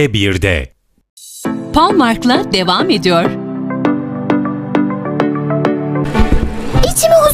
1'de. Palmark'la devam ediyor. İçime huzur